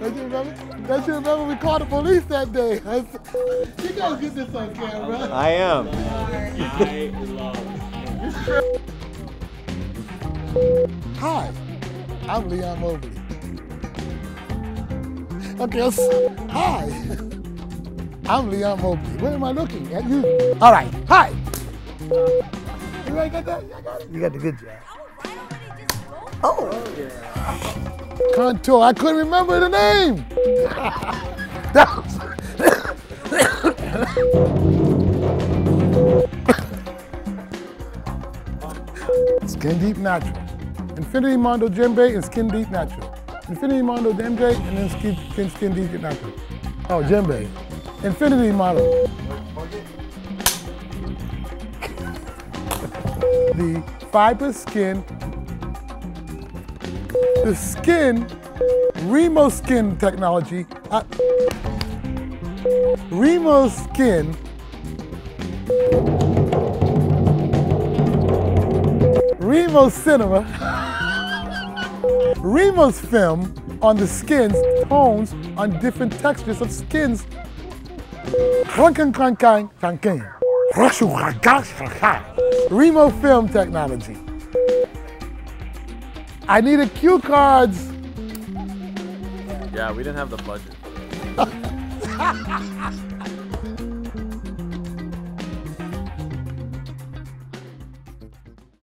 Don't you remember? Don't you remember we called the police that day? I said, you guys get this on camera. I am. I love Hi, I'm Leon Mobley. Okay, hi, I'm Leon Mobley. Where am I looking? At you. All right, hi. You ain't got that? I got it. You got the good job. Oh. yeah Contour. I couldn't remember the name. that was... Skyndeep Natural. Infinity Mondo Djembe and Skyndeep Natural. Infinity Mondo Djembe and then Skin, skin, skin Deep Natural. Oh, Djembe. Infinity model. the fiber skin, the skin, Remo Skin technology, uh, Remo Skin Remo Cinema, Remo's film on the skins, tones on different textures of skins. Remo film technology. I needed cue cards. Yeah, we didn't have the budget.